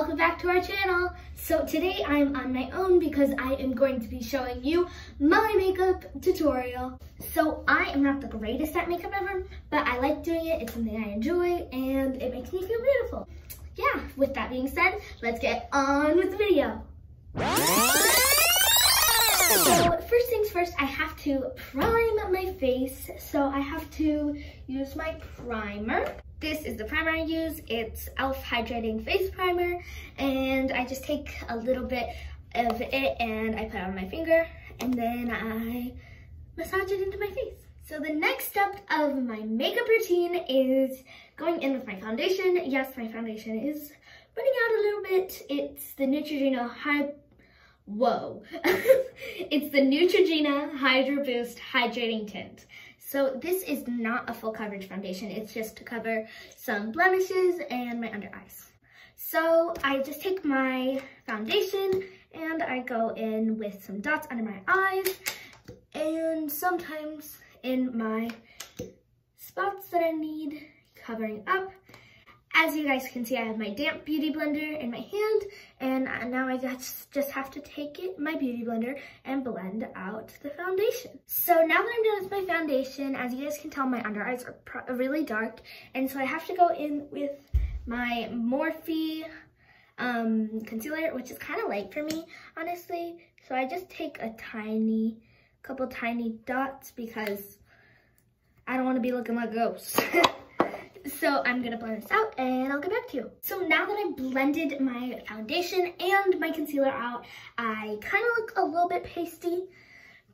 welcome back to our channel. So today I'm on my own because I am going to be showing you my makeup tutorial. So I am not the greatest at makeup ever, but I like doing it. It's something I enjoy and it makes me feel beautiful. Yeah, with that being said, let's get on with the video. So first things first, I have to prime my face. So I have to use my primer. This is the primer I use. It's e.l.f. Hydrating Face Primer. And I just take a little bit of it and I put it on my finger and then I massage it into my face. So the next step of my makeup routine is going in with my foundation. Yes, my foundation is running out a little bit. It's the Neutrogena High whoa. it's the Neutrogena Hydro Boost Hydrating Tint. So this is not a full coverage foundation. It's just to cover some blemishes and my under eyes. So I just take my foundation and I go in with some dots under my eyes and sometimes in my spots that I need covering up. As you guys can see, I have my damp beauty blender in my hand, and now I just, have to take it, my beauty blender, and blend out the foundation. So now that I'm done with my foundation, as you guys can tell, my under eyes are really dark, and so I have to go in with my Morphe um, concealer, which is kind of light for me, honestly. So I just take a tiny, couple tiny dots because I don't want to be looking like a ghost. So I'm gonna blend this out and I'll get back to you. So now that I've blended my foundation and my concealer out, I kind of look a little bit pasty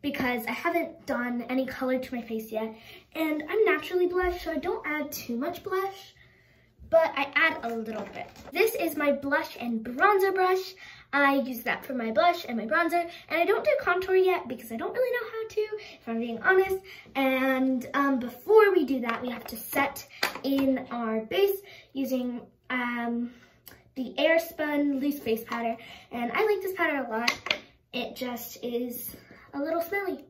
because I haven't done any color to my face yet. And I'm naturally blush, so I don't add too much blush, but I add a little bit. This is my blush and bronzer brush. I use that for my blush and my bronzer. And I don't do contour yet because I don't really know how to, if I'm being honest. And um, before we do that, we have to set in our base using um, the Airspun Loose Face Powder. And I like this powder a lot. It just is a little smelly.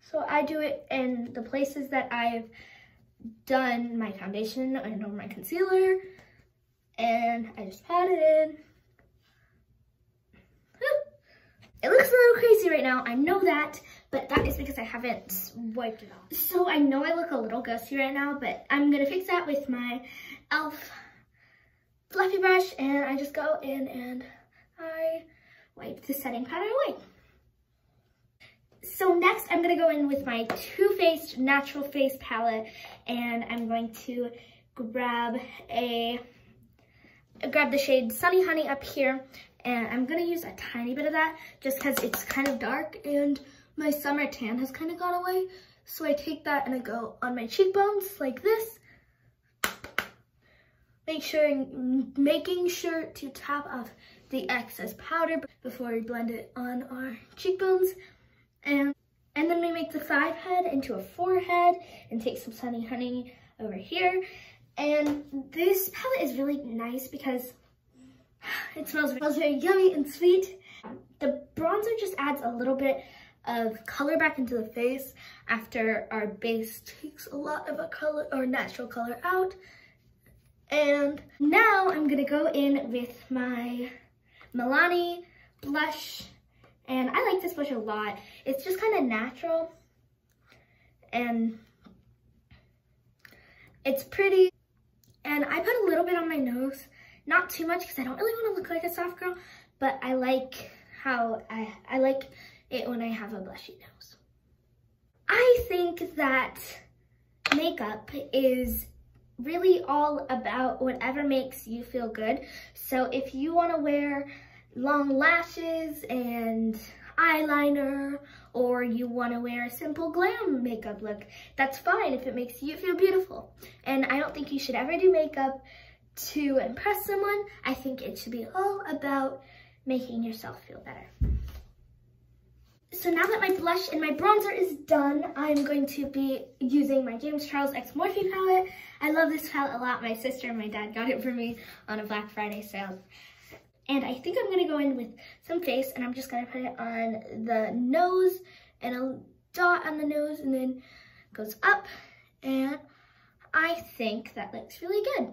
So I do it in the places that I've done my foundation and or my concealer. And I just pat it in. It looks a little crazy right now, I know that, but that is because I haven't wiped it off. So I know I look a little ghosty right now, but I'm gonna fix that with my e.l.f. fluffy brush, and I just go in and I wipe the setting powder away. So next I'm gonna go in with my Too Faced Natural Face Palette, and I'm going to grab a grab the shade Sunny Honey up here and I'm gonna use a tiny bit of that just because it's kind of dark and my summer tan has kind of gone away. So I take that and I go on my cheekbones like this. Make sure, making sure to tap off the excess powder before we blend it on our cheekbones. And, and then we make the side head into a forehead and take some Sunny Honey over here. And this palette is really nice because it smells, it smells very yummy and sweet. The bronzer just adds a little bit of color back into the face after our base takes a lot of a color or natural color out. And now I'm gonna go in with my Milani blush. And I like this blush a lot. It's just kind of natural. And it's pretty. And I put a little bit on my nose not too much because I don't really want to look like a soft girl, but I like how I, I like it when I have a blushy nose. I think that makeup is really all about whatever makes you feel good. So if you want to wear long lashes and eyeliner or you want to wear a simple glam makeup look, that's fine if it makes you feel beautiful. And I don't think you should ever do makeup to impress someone. I think it should be all about making yourself feel better. So now that my blush and my bronzer is done, I'm going to be using my James Charles X Morphe palette. I love this palette a lot. My sister and my dad got it for me on a Black Friday sale. And I think I'm gonna go in with some face and I'm just gonna put it on the nose and a dot on the nose and then goes up. And I think that looks really good.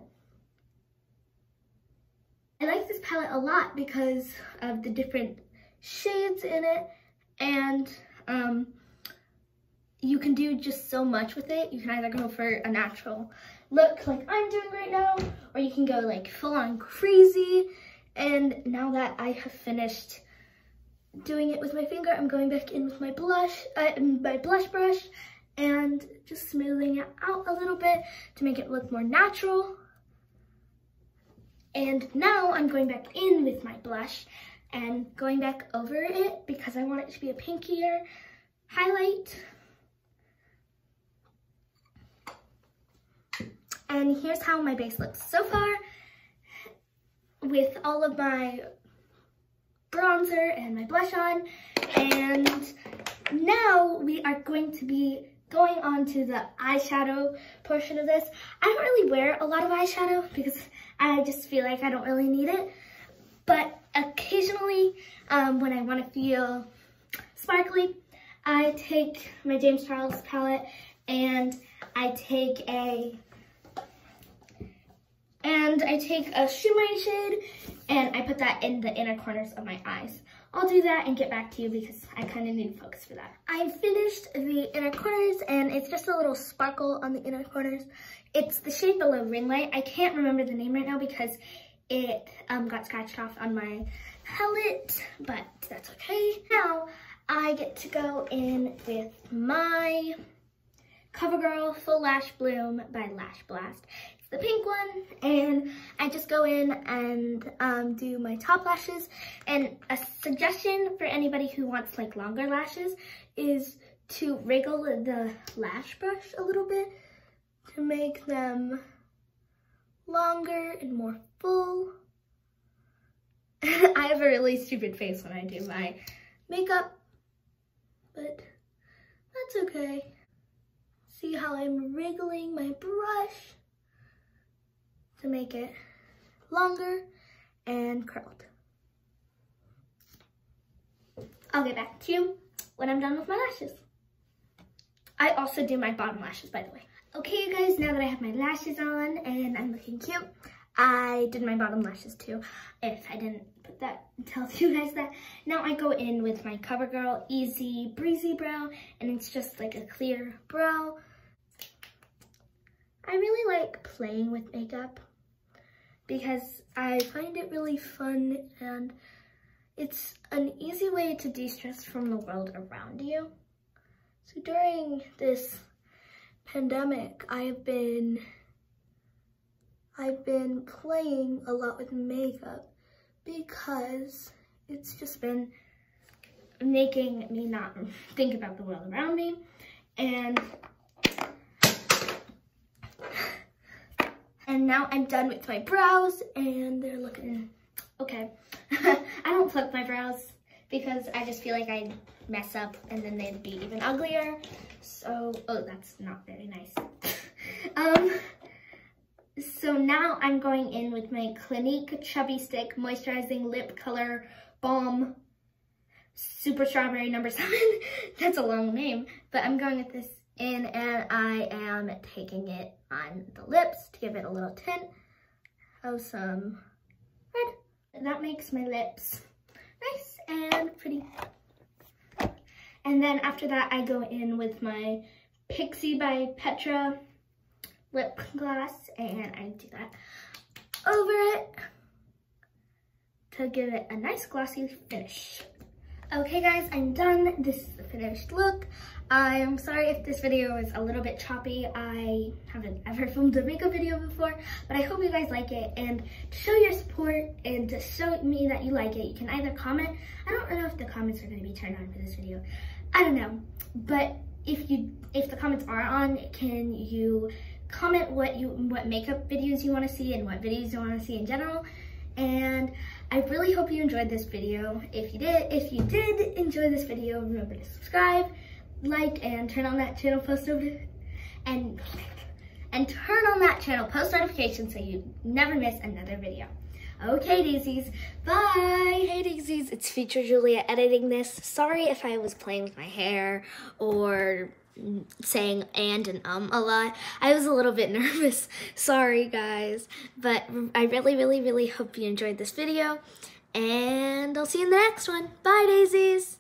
I like this palette a lot because of the different shades in it and um, you can do just so much with it. You can either go for a natural look like I'm doing right now, or you can go like full on crazy. And now that I have finished doing it with my finger, I'm going back in with my blush, uh, my blush brush, and just smoothing it out a little bit to make it look more natural. And now I'm going back in with my blush and going back over it because I want it to be a pinkier highlight. And here's how my base looks so far with all of my bronzer and my blush on. And now we are going to be going on to the eyeshadow portion of this. I don't really wear a lot of eyeshadow because I just feel like I don't really need it. But occasionally, um, when I want to feel sparkly, I take my James Charles palette and I take a and I take a shimmery shade and I put that in the inner corners of my eyes. I'll do that and get back to you because I kind of need focus for that. I finished the inner corners and it's just a little sparkle on the inner corners. It's the shade below Ring Light. I can't remember the name right now because it um, got scratched off on my palette, but that's okay. Now I get to go in with my CoverGirl Full Lash Bloom by Lash Blast It's the pink one and I just go in and um, do my top lashes and a suggestion for anybody who wants like longer lashes is to wriggle the lash brush a little bit to make them longer and more full. I have a really stupid face when I do my makeup, but that's okay. See how I'm wriggling my brush? to make it longer and curled. I'll get back to you when I'm done with my lashes. I also do my bottom lashes, by the way. Okay, you guys, now that I have my lashes on and I'm looking cute, I did my bottom lashes too, if I didn't put that, tell you guys that. Now I go in with my CoverGirl Easy Breezy Brow, and it's just like a clear brow. I really like playing with makeup because I find it really fun and it's an easy way to de-stress from the world around you. So during this pandemic, I've been I've been playing a lot with makeup because it's just been making me not think about the world around me and And now I'm done with my brows and they're looking okay. I don't pluck my brows because I just feel like I'd mess up and then they'd be even uglier. So, oh, that's not very nice. um, so now I'm going in with my Clinique Chubby Stick Moisturizing Lip Color Balm Super Strawberry number seven. That's a long name, but I'm going with this in and I am taking it on the lips to give it a little tint of some red. That makes my lips nice and pretty. And then after that, I go in with my Pixi by Petra lip gloss and I do that over it to give it a nice glossy finish. Okay guys, I'm done. This is the finished look. I'm sorry if this video is a little bit choppy. I haven't ever filmed a makeup video before, but I hope you guys like it. And to show your support and to show me that you like it, you can either comment. I don't know if the comments are gonna be turned on for this video. I don't know, but if you if the comments are on, can you comment what you what makeup videos you want to see and what videos you want to see in general? And I really hope you enjoyed this video. If you did, if you did enjoy this video, remember to subscribe, like, and turn on that channel post and and turn on that channel post notification so you never miss another video. Okay, Daisies, bye! Hey, Daisies, it's Future Julia editing this. Sorry if I was playing with my hair or saying and and um a lot. I was a little bit nervous. Sorry, guys. But I really, really, really hope you enjoyed this video. And I'll see you in the next one. Bye, daisies!